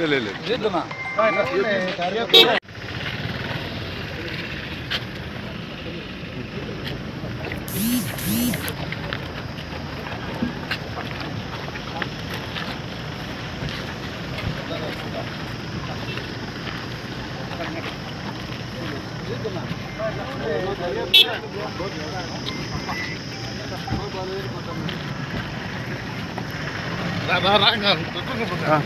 ले ले ले लो ना Thank you. பண்ணுங்க